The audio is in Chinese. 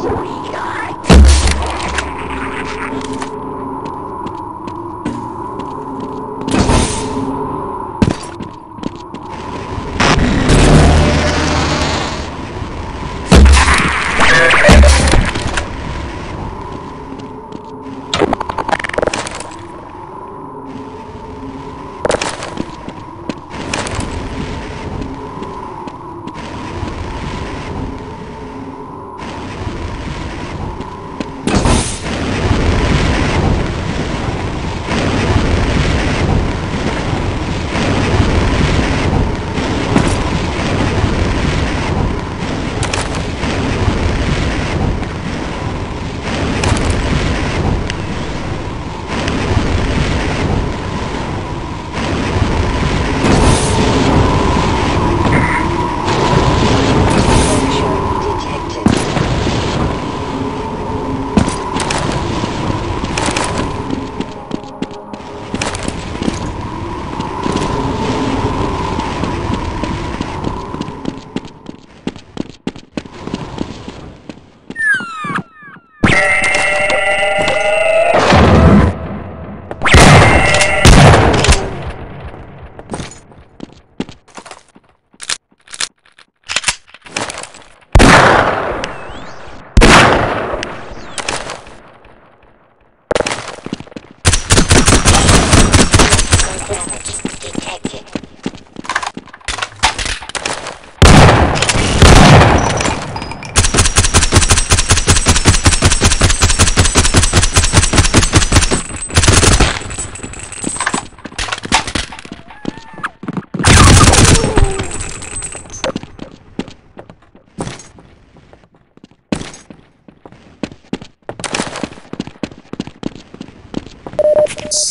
16% retard. moments.